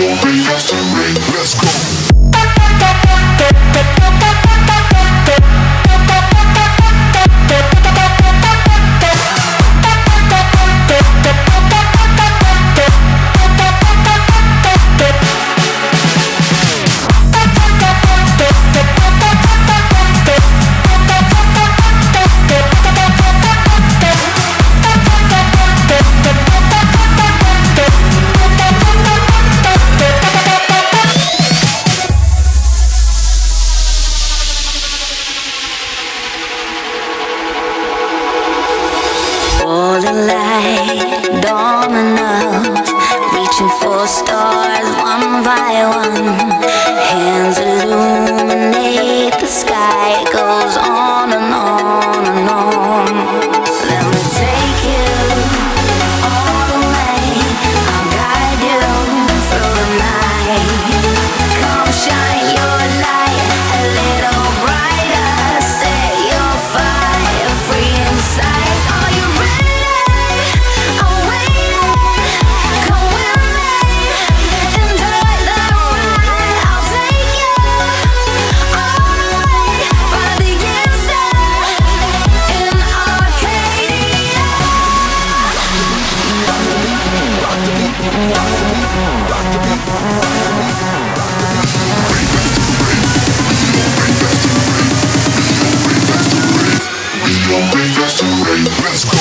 your ring, ring, let's go. Reaching for stars one by one. Hands illuminate the sky, it goes on and on. Let's go.